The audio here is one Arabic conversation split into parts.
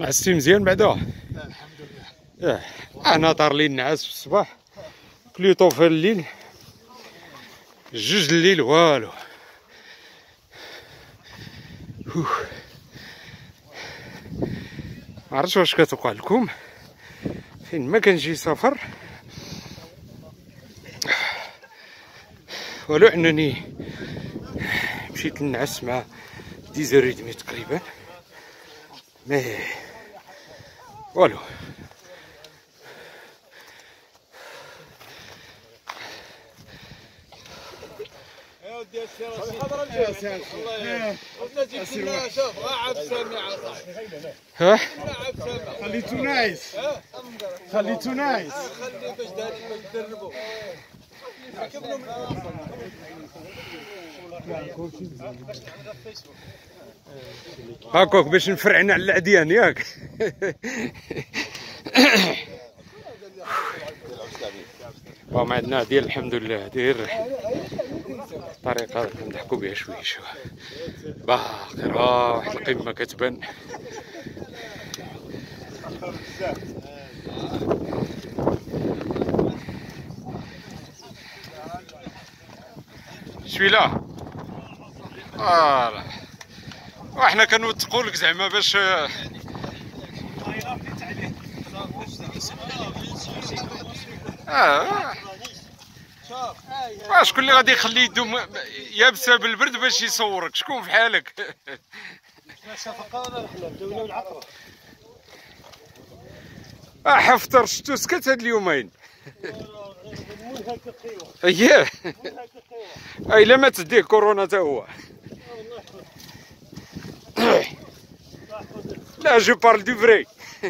عستي مزيان بعدا. الحمد لله. آه أنا طار لي النعاس في الصباح كليطو في الليل جوج الليل والو. أوه. معرفتش واش كتوقع لكم. فين ما كنجي سفر. ولو انني مشيت للنعاس مع dix heures et demie تقريبا. mais. والو ها؟ خليتو ناعس. خليتو ناعس. هاكوك باش نفرعنا على العديان ياك. بون عندنا ديال الحمد لله داير الطريقة نضحكوا بها شوية شوية. باقي راه واحد القمة كتبان. شويلة آه. وحنا كنوثقوا لك زعما باش آه آه، شكون اللي غادي يخليه يدوم يا بسبب البرد باش يصورك؟ شكون في حالك؟ آه حفتر شتو سكت هاد اليومين. اييه اي لا ما تديه كورونا تا هو لا جو بارل دو فري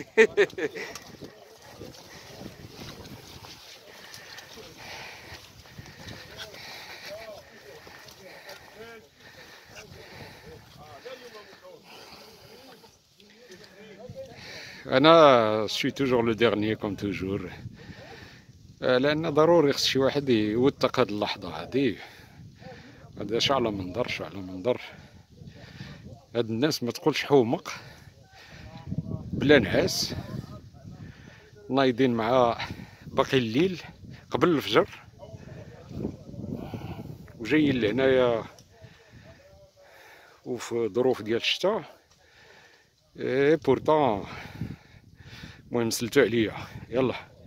انا سوي توجور لو ديرنيي كوم توجور لأن ضروري خص شي واحد يوثق هاد اللحظة هادي. هذا على منظر على منظر. هاد الناس ما تقولش حومق بلا نعاس نايضين مع باقي الليل قبل الفجر. وجايين لهنايا وفي ظروف ديال الشتاء إي بورتون المهم سلتو عليا. يلا.